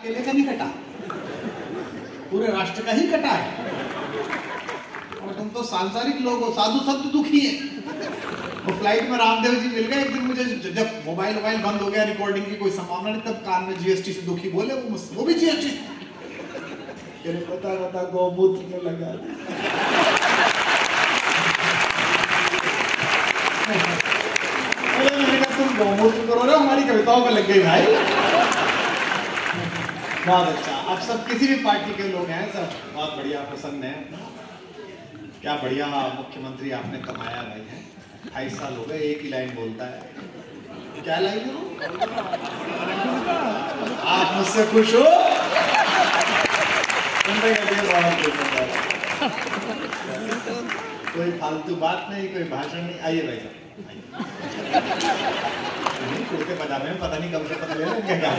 अकेले का नहीं कटा? पूरे राष्ट्र का ही कटा है। और तुम तो सांसारिक लोग हो, साधु संत दुखी है। वो फ़्लाइट में रामदेव जी मिल गए, एक दिन मुझे जब मोबाइल मोबाइल बंद हो गया रिकॉर्डिंग की कोई संभावना नहीं, तब कान में जीएसटी से दुखी बोले, वो मुझसे- वो भी जीएसटी तेरे पता पता, गौमूत्र में लगा। मैंने तुम गौमूत्र करो ना, हमारी कविताओं में लग गई भाई। बहुत अच्छा। आप सब किसी भी पार्टी के लोग हैं, सब बहुत बढ़िया प्रसन्न है। क्या बढ़िया मुख्यमंत्री आपने कमाया भाई है। ढाई साल हो गए, एक ही लाइन बोलता है। क्या लाइन है? आप मुझसे खुश हो। कोई फालतू बात नहीं, कोई भाषण नहीं। आइए भाई साहब। कुर्ते पजामे में पता नहीं कब से पता ले क्या